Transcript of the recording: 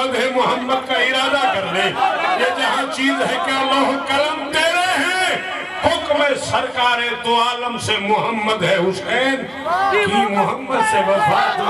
محمد محمد کا ارادہ کر لے یہ جہاں چیز ہے کہ اللہ کرم تیرے ہیں حکم سرکار دو عالم سے محمد ہے حسین۔ جی، کی محمد سے وفا دو